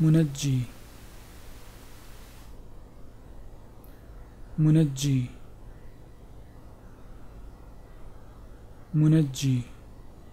منجي. منجي. منجي.